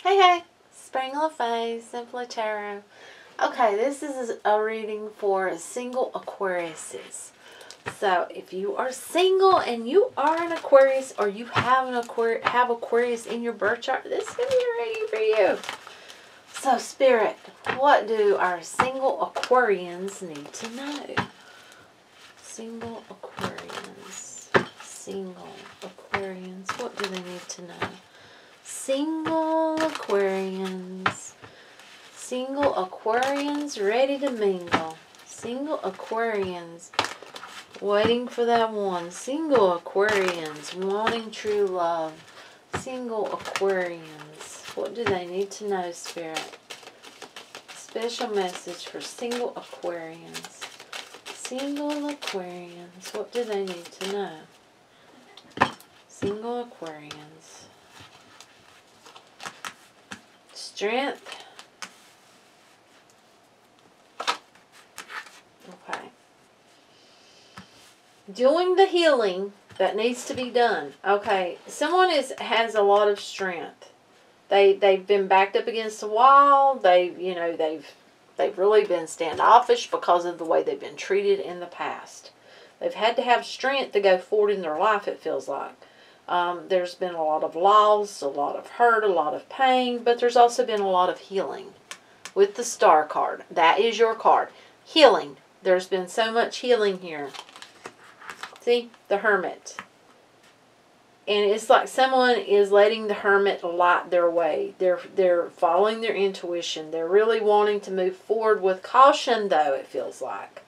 Hey, hey, Spring Coffey, Simply Tarot. Okay, this is a reading for single Aquariuses. So, if you are single and you are an Aquarius or you have an Aquarius, have Aquarius in your birth chart, this to be a reading for you. So, Spirit, what do our single Aquarians need to know? Single Aquarians. Single Aquarians. What do they need to know? Single Aquarians. Single Aquarians ready to mingle. Single Aquarians waiting for that one. Single Aquarians wanting true love. Single Aquarians. What do they need to know, Spirit? Special message for single Aquarians. Single Aquarians. What do they need to know? Single Aquarians. Strength. Okay. Doing the healing that needs to be done. Okay, someone is has a lot of strength. They they've been backed up against the wall. They you know they've they've really been standoffish because of the way they've been treated in the past. They've had to have strength to go forward in their life. It feels like. Um, there's been a lot of loss, a lot of hurt, a lot of pain, but there's also been a lot of healing with the star card. That is your card. Healing. There's been so much healing here. See? The hermit. And it's like someone is letting the hermit light their way. They're they're following their intuition. They're really wanting to move forward with caution though, it feels like.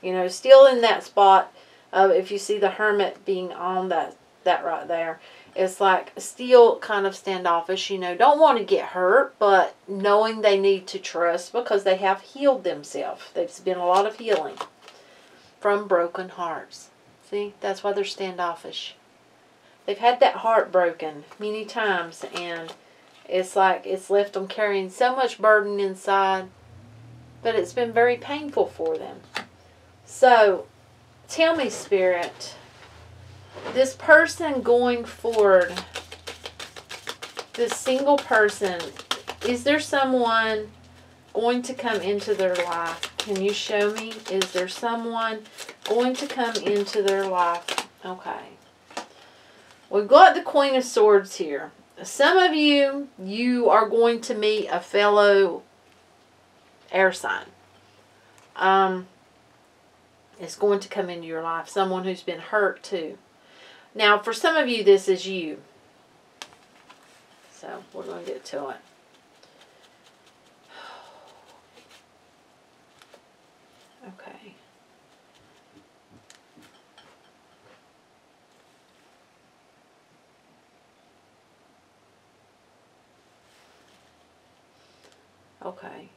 You know, still in that spot of if you see the hermit being on that that right there. It's like still kind of standoffish, you know, don't want to get hurt, but knowing they need to trust because they have healed themselves. There's been a lot of healing from broken hearts. See, that's why they're standoffish. They've had that heart broken many times, and it's like it's left them carrying so much burden inside, but it's been very painful for them. So, tell me, Spirit this person going forward, this single person, is there someone going to come into their life? Can you show me? Is there someone going to come into their life? Okay. We've got the Queen of Swords here. Some of you, you are going to meet a fellow air sign. Um, it's going to come into your life. Someone who's been hurt too. Now, for some of you, this is you. So, we're going to get to it. Okay. Okay.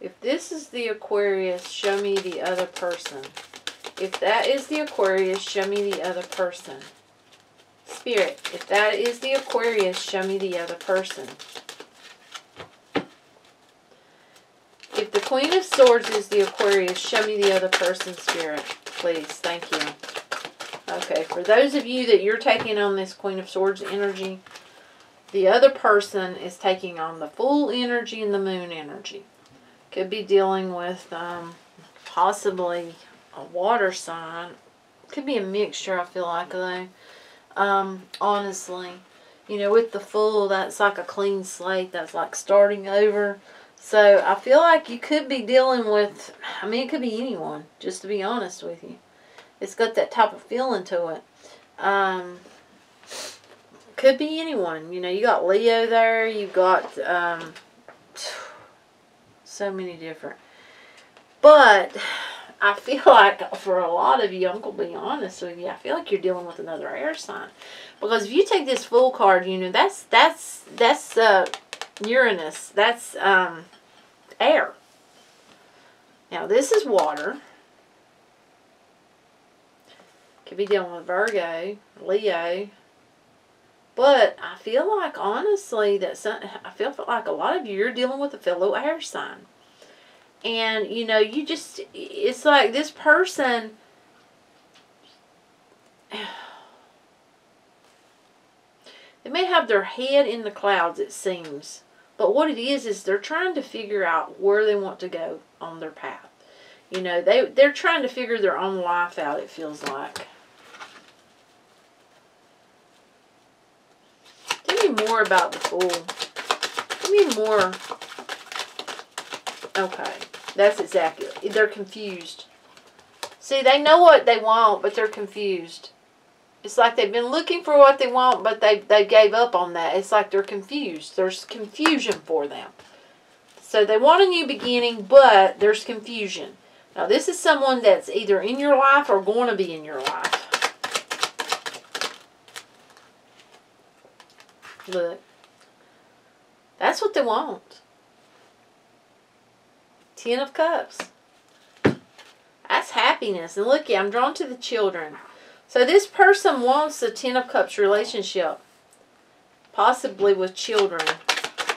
If this is the Aquarius, show me the other person. If that is the Aquarius, show me the other person. Spirit, if that is the Aquarius, show me the other person. If the Queen of Swords is the Aquarius, show me the other person, Spirit. Please. Thank you. Okay, for those of you that you're taking on this Queen of Swords energy, the other person is taking on the fool energy and the moon energy. Could be dealing with um, possibly a water sign. Could be a mixture, I feel like, though. Um, honestly. You know, with the fool, that's like a clean slate. That's like starting over. So, I feel like you could be dealing with, I mean, it could be anyone, just to be honest with you. It's got that type of feeling to it. Um, could be anyone. You know, you got Leo there. You got um, so many different. But I feel like for a lot of you, I'm going to be honest with you, I feel like you're dealing with another air sign. Because if you take this fool card, you know, that's, that's, that's, uh, Uranus. That's, um, air. Now, this is water. Could be dealing with Virgo, Leo. But I feel like, honestly, that some, I feel like a lot of you, you're dealing with a fellow air sign and you know you just it's like this person They may have their head in the clouds, it seems. But what it is is they're trying to figure out where they want to go on their path. You know, they they're trying to figure their own life out, it feels like. Give me more about the fool. Give me more. Okay. That's exactly. They're confused. See, they know what they want, but they're confused. It's like they've been looking for what they want, but they, they gave up on that. It's like they're confused. There's confusion for them. So they want a new beginning, but there's confusion. Now, this is someone that's either in your life or going to be in your life. Look. That's what they want. Ten of Cups. That's happiness. And look, I'm drawn to the children. So this person wants a Ten of Cups relationship. Possibly with children.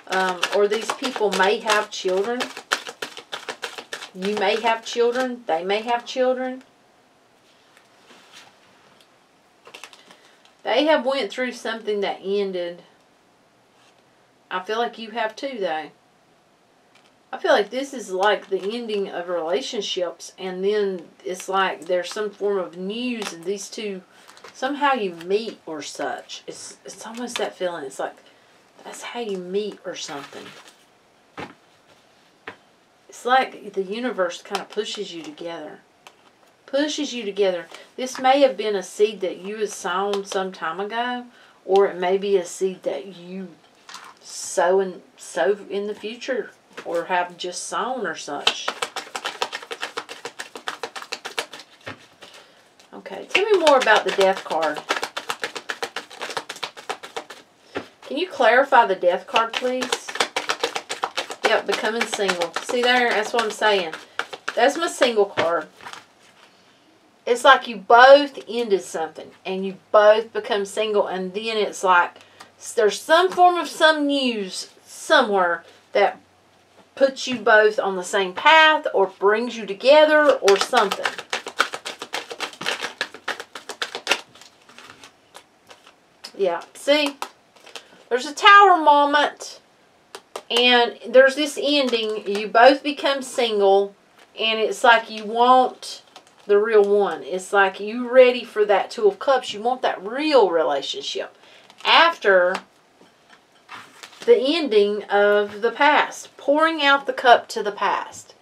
Um, or these people may have children. You may have children. They may have children. They have went through something that ended. I feel like you have too, though. I feel like this is like the ending of relationships, and then it's like there's some form of news, and these two somehow you meet or such. It's it's almost that feeling. It's like that's how you meet or something. It's like the universe kind of pushes you together. Pushes you together. This may have been a seed that you had sown some time ago, or it may be a seed that you sow in, sow in the future or have just sown or such. Okay, tell me more about the death card. Can you clarify the death card, please? Yep, becoming single. See there? That's what I'm saying. That's my single card. It's like you both ended something and you both become single and then it's like there's some form of some news somewhere that puts you both on the same path or brings you together or something. Yeah, see? There's a tower moment and there's this ending. You both become single and it's like you want the real one. It's like you ready for that Two of Cups. You want that real relationship. After the ending of the past, pouring out the cup to the past,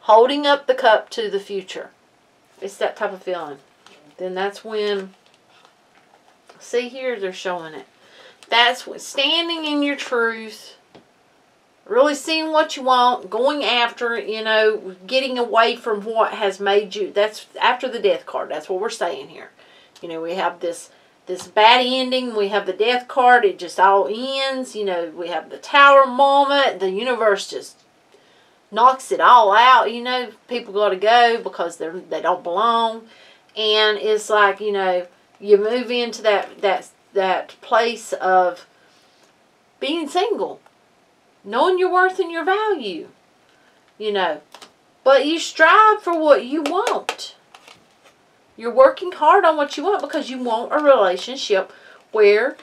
holding up the cup to the future. It's that type of feeling. Then that's when, see here, they're showing it. That's what standing in your truth, really seeing what you want, going after you know, getting away from what has made you. That's after the death card. That's what we're saying here. You know, we have this this bad ending. We have the death card. It just all ends. You know, we have the tower moment. The universe just knocks it all out. You know, people got to go because they're they don't belong, and it's like you know you move into that that that place of being single, knowing your worth and your value. You know, but you strive for what you want. You're working hard on what you want because you want a relationship where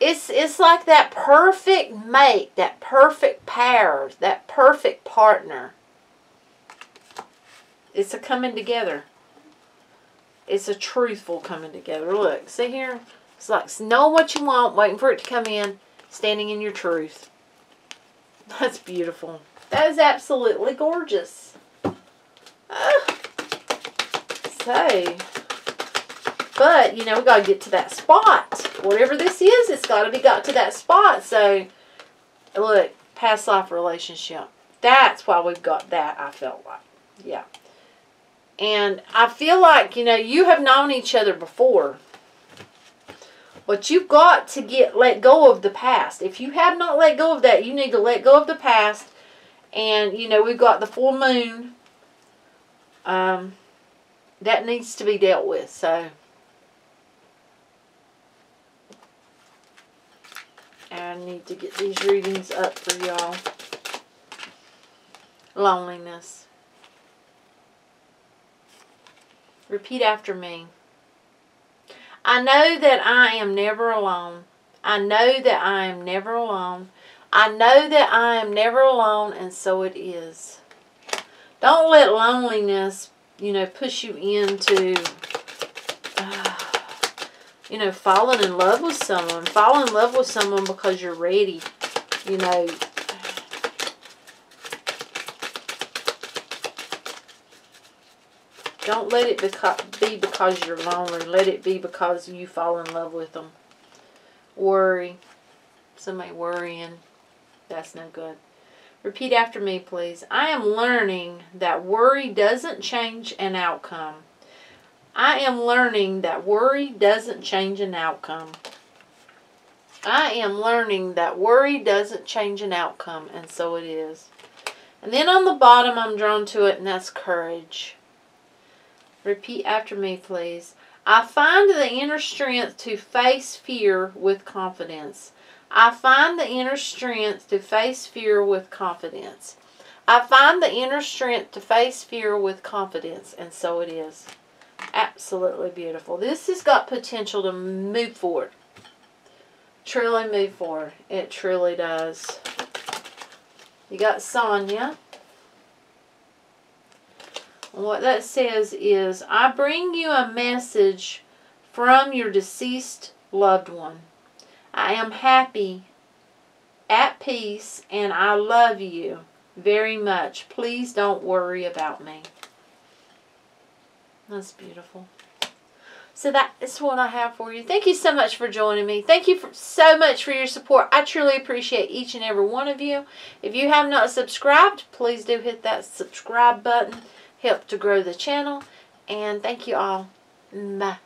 it's it's like that perfect mate, that perfect pair, that perfect partner. It's a coming together. It's a truthful coming together. Look, see here? It's like know what you want, waiting for it to come in, standing in your truth. That's beautiful. That is absolutely gorgeous. Say. But, you know, we got to get to that spot. Whatever this is, it's got to be got to that spot. So, look, past life relationship. That's why we've got that, I felt like. Yeah. And I feel like, you know, you have known each other before. But you've got to get let go of the past. If you have not let go of that, you need to let go of the past. And, you know, we've got the full moon. Um, that needs to be dealt with. So, I need to get these readings up for y'all. Loneliness. Repeat after me. I know that I am never alone. I know that I am never alone. I know that I am never alone, and so it is. Don't let loneliness, you know, push you into, uh, you know, falling in love with someone. Fall in love with someone because you're ready. You know, Don't let it be because you're lonely. Let it be because you fall in love with them. Worry. Somebody worrying. That's no good. Repeat after me, please. I am learning that worry doesn't change an outcome. I am learning that worry doesn't change an outcome. I am learning that worry doesn't change an outcome, and so it is. And then on the bottom, I'm drawn to it, and that's courage. Repeat after me, please. I find the inner strength to face fear with confidence. I find the inner strength to face fear with confidence. I find the inner strength to face fear with confidence, and so it is. Absolutely beautiful. This has got potential to move forward. Truly move forward. It truly does. You got Sonia what that says is, I bring you a message from your deceased loved one. I am happy, at peace, and I love you very much. Please don't worry about me. That's beautiful. So that is what I have for you. Thank you so much for joining me. Thank you for, so much for your support. I truly appreciate each and every one of you. If you have not subscribed, please do hit that subscribe button help to grow the channel. And thank you all. Bye.